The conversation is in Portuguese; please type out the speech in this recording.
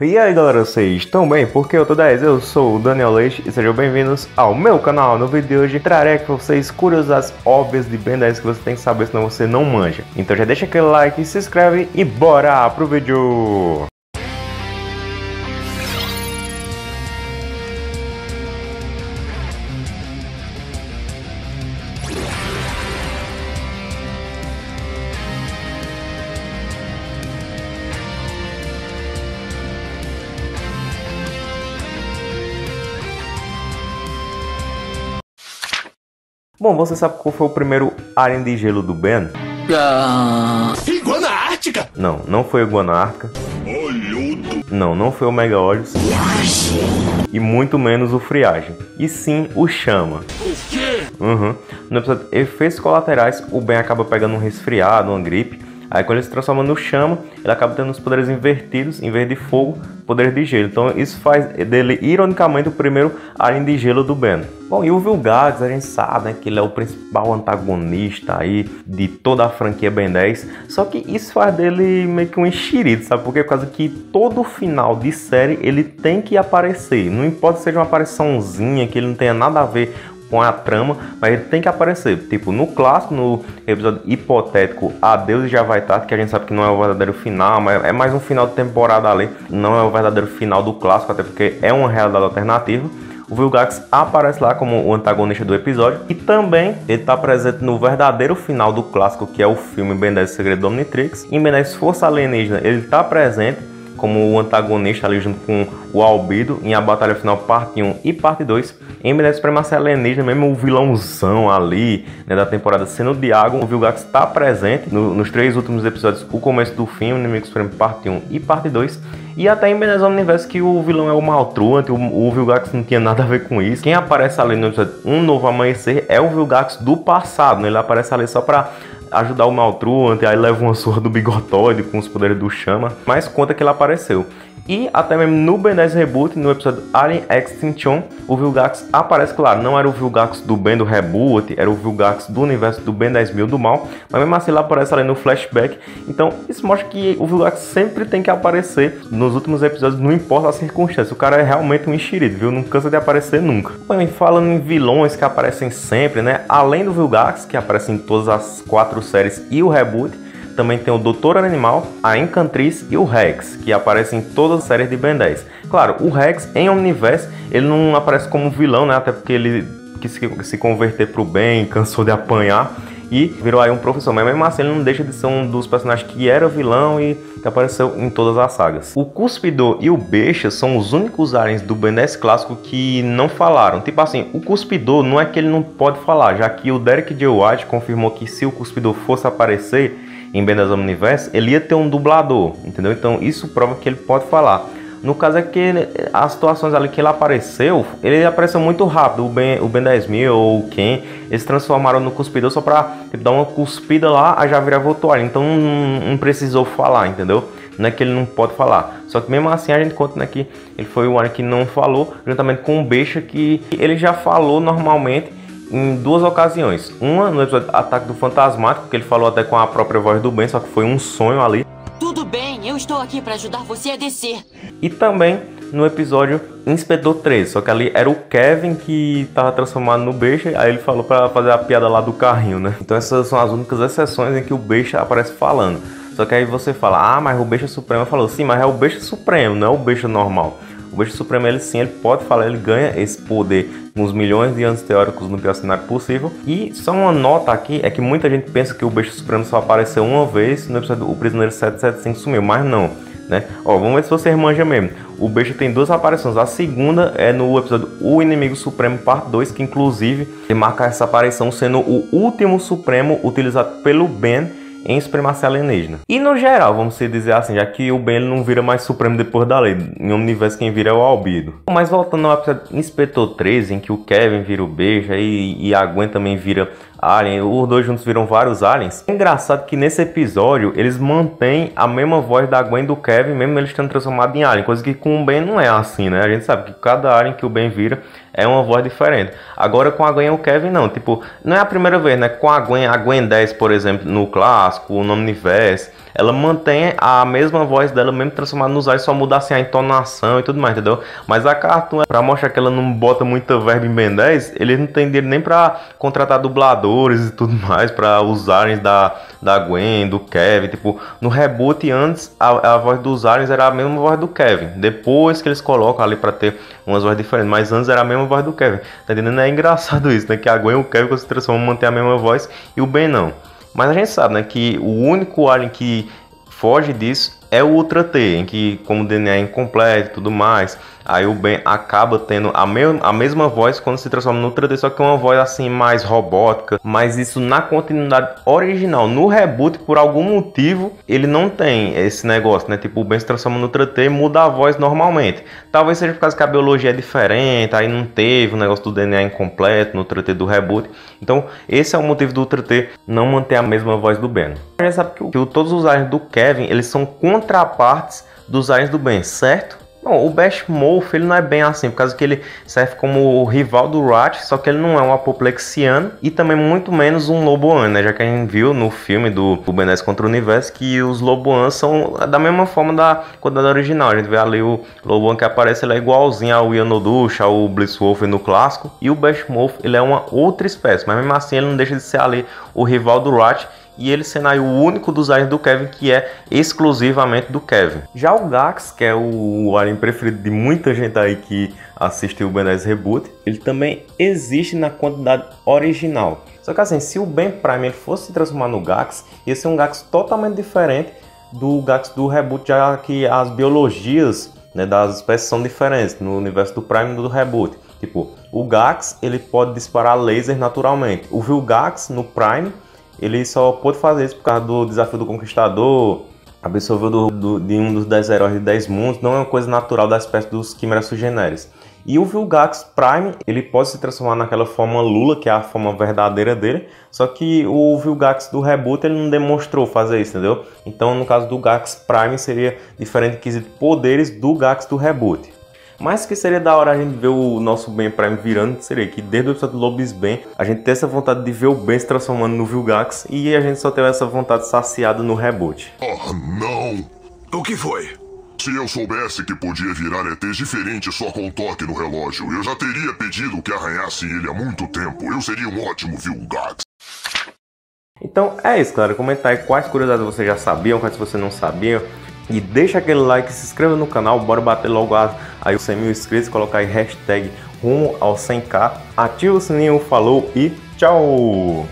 E aí galera, vocês estão bem? Porque eu tô 10, eu sou o Daniel Leite e sejam bem-vindos ao meu canal. No vídeo de hoje trarei aqui pra vocês curiosidades óbvias de Ben 10 que você tem que saber senão você não manja. Então já deixa aquele like, se inscreve e bora pro vídeo! Bom, você sabe qual foi o primeiro alien de gelo do Ben? Ah, Iguana Ártica! Não, não foi o Iguana Ártica. Olhudo! Não, não foi o Mega Olhos. E muito menos o Friagem. E sim o Chama. O quê? Uhum. No episódio Efeitos Colaterais, o Ben acaba pegando um resfriado, uma gripe. Aí quando ele se transforma no chama, ele acaba tendo os poderes invertidos, em vez de fogo, poderes de gelo. Então isso faz dele, ironicamente, o primeiro alien de gelo do Ben. Bom, e o Vilgax, a gente sabe né, que ele é o principal antagonista aí de toda a franquia Ben 10. Só que isso faz dele meio que um enxerido, sabe por quê? Por causa que todo final de série ele tem que aparecer. Não importa se seja uma apariçãozinha, que ele não tenha nada a ver com a trama, mas ele tem que aparecer. Tipo, no clássico, no episódio hipotético Adeus já vai tarde, que a gente sabe que não é o verdadeiro final, mas é mais um final de temporada ali. Não é o verdadeiro final do clássico, até porque é uma realidade alternativa. O Vilgax aparece lá como o antagonista do episódio e também ele está presente no verdadeiro final do clássico, que é o filme Ben 10 Segredo do Omnitrix. Em Ben 10 Força Alienígena, ele está presente como o antagonista ali junto com o Albedo em A Batalha Final Parte 1 e Parte 2. Em Mulher Supremacia Alienígena, mesmo o vilãozão ali né, da temporada sendo o Diago, o Vilgax está presente no, nos três últimos episódios, o começo do filme, o Inimigo Supremo Parte 1 e Parte 2. E até em Benezão Universo que o vilão é o Maltruante, o, o Vilgax não tinha nada a ver com isso. Quem aparece ali no episódio Um Novo Amanhecer é o Vilgax do passado, né? ele aparece ali só para ajudar o Maltruante, aí leva uma surra do bigotóide com os poderes do Chama, mas conta que ele apareceu. E até mesmo no Ben 10 Reboot, no episódio Alien Extinction, o Vilgax aparece, claro, não era o Vilgax do Ben do Reboot, era o Vilgax do universo do Ben 10.000 do mal, mas mesmo assim ele aparece ali no flashback. Então isso mostra que o Vilgax sempre tem que aparecer nos últimos episódios, não importa a circunstância. O cara é realmente um enxerido, viu? Não cansa de aparecer nunca. Bem, falando em vilões que aparecem sempre, né? Além do Vilgax, que aparece em todas as quatro séries e o Reboot, também tem o Doutor Animal, a Encantriz e o Rex, que aparecem em todas as séries de Ben 10. Claro, o Rex em Omniverse, ele não aparece como vilão, né? Até porque ele quis se converter pro bem, cansou de apanhar e virou aí um professor. Mas mesmo assim ele não deixa de ser um dos personagens que era vilão e que apareceu em todas as sagas. O Cuspidor e o Beixa são os únicos aliens do Ben 10 clássico que não falaram. Tipo assim, o Cuspidor não é que ele não pode falar, já que o Derek J. White confirmou que se o Cuspidor fosse aparecer em Ben 10 Omniverse, ele ia ter um dublador, entendeu? Então isso prova que ele pode falar. No caso é que as situações ali que ele apareceu, ele apareceu muito rápido. O Ben, o ben 10.000 ou o Ken, eles transformaram no cuspidor só pra tipo, dar uma cuspida lá, a já virava toalha. Então não, não, precisou falar, entendeu? Não é que ele não pode falar. Só que mesmo assim a gente conta né, que ele foi o ano que não falou, juntamente com o Beixa, que ele já falou normalmente em duas ocasiões. Uma no episódio Ataque do Fantasmático, que ele falou até com a própria voz do Ben, só que foi um sonho ali. Estou aqui para ajudar você a descer. E também no episódio Inspetor 13, só que ali era o Kevin que tava transformado no Beixa, aí ele falou para fazer a piada lá do carrinho, né? Então essas são as únicas exceções em que o Beixa aparece falando. Só que aí você fala, ah, mas o Beixa Supremo falou, sim, mas é o Beixa Supremo, não é o Beixa normal. O Beixa Supremo, ele sim, ele pode falar, ele ganha esse poder uns milhões de anos teóricos no pior cenário possível. E só uma nota aqui é que muita gente pensa que o Beixa Supremo só apareceu uma vez no episódio O Prisioneiro 775 sumiu, mas não. Né? Ó, vamos ver se você manja mesmo. O Beixa tem duas aparições. A segunda é no episódio O Inimigo Supremo Parte 2, que inclusive marca essa aparição sendo o último Supremo utilizado pelo Ben em supremacia alienígena. E no geral, vamos dizer assim, já que o Ben não vira mais supremo depois da lei, em um universo quem vira é o Albido. Mas voltando ao episódio Inspetor 13, em que o Kevin vira o Beija e, e a Gwen também vira Alien, os dois juntos viram vários aliens. É engraçado que nesse episódio eles mantêm a mesma voz da Gwen do Kevin, mesmo eles estando transformados em alien, coisa que com o Ben não é assim, né? A gente sabe que cada alien que o Ben vira é uma voz diferente. Agora com a Gwen e o Kevin não, tipo, não é a primeira vez, né? Com a Gwen, a Gwen 10, por exemplo, no clássico, no Omniverse, ela mantém a mesma voz dela, mesmo transformada nos Aliens, só muda assim a entonação e tudo mais, entendeu? Mas a Cartoon, pra mostrar que ela não bota muita verba em Ben 10, eles não têm dinheiro nem pra contratar dubladores e tudo mais, pra aliens da, da Gwen, do Kevin. Tipo, no reboot antes, a, a voz dos aliens era a mesma voz do Kevin. Depois que eles colocam ali pra ter umas vozes diferentes, mas antes era a mesma voz do Kevin. Tá entendendo? É engraçado isso, né? Que a Gwen e o Kevin, quando se transformam, mantém a mesma voz e o Ben não. Mas a gente sabe, né, que o único alien que foge disso é o Ultra T, em que como o DNA é incompleto e tudo mais, aí o Ben acaba tendo a, me a mesma voz quando se transforma no Ultra T, só que é uma voz assim mais robótica, mas isso na continuidade original, no reboot, por algum motivo, ele não tem esse negócio, né? Tipo, o Ben se transforma no Ultra T e muda a voz normalmente. Talvez seja por causa que a biologia é diferente, aí não teve o negócio do DNA incompleto no Ultra T do reboot. Então, esse é o motivo do Ultra T não manter a mesma voz do Ben. A gente sabe que, que todos os aliens do Kevin, eles são contrapartes dos aliens do Ben, certo? Bom, o Bash Morph ele não é bem assim, por causa que ele serve como rival do Rat, só que ele não é um apoplexiano e também muito menos um Loboan, né? Já que a gente viu no filme do, do Ben 10 contra o Universo que os Loboans são da mesma forma da quantidade original. A gente vê ali o Loboan que aparece, ele é igualzinho ao Yanodusha, ao Blitzwolf no clássico, e o Bash Morph ele é uma outra espécie, mas mesmo assim ele não deixa de ser ali o rival do Rat e ele sendo aí o único dos aliens do Kevin que é exclusivamente do Kevin. Já o Gax, que é o alien preferido de muita gente aí que assistiu o Ben 10 Reboot, ele também existe na quantidade original. Só que assim, se o Ben Prime fosse se transformar no Gax, ia ser um Gax totalmente diferente do Gax do Reboot, já que as biologias né, das espécies são diferentes no universo do Prime e do Reboot. Tipo, o Gax ele pode disparar laser naturalmente. O Vilgax no Prime ele só pôde fazer isso por causa do desafio do Conquistador, absorveu do, do, de um dos 10 heróis de 10 mundos, não é uma coisa natural da espécie dos Chimera Sugeneres. E o Vilgax Prime, ele pode se transformar naquela forma Lula, que é a forma verdadeira dele, só que o Vilgax do reboot ele não demonstrou fazer isso, entendeu? Então, no caso do Gax Prime, seria diferente que poderes do Gax do reboot. Mas que seria da hora a gente ver o nosso Ben Prime virando, seria que desde o episódio do Lobis Ben, a gente tem essa vontade de ver o Ben se transformando no Vilgax e a gente só teve essa vontade saciada no reboot. Oh, não! O que foi? Se eu soubesse que podia virar ETs diferentes só com um toque no relógio, eu já teria pedido que arranhassem ele há muito tempo. Eu seria um ótimo Vilgax. Então é isso, galera. Comenta aí quais curiosidades você já sabiam, quais você não sabia. E deixa aquele like, se inscreva no canal, bora bater logo aí os 100 mil inscritos, colocar aí hashtag rumo ao 100k. Ativa o sininho, falou e tchau!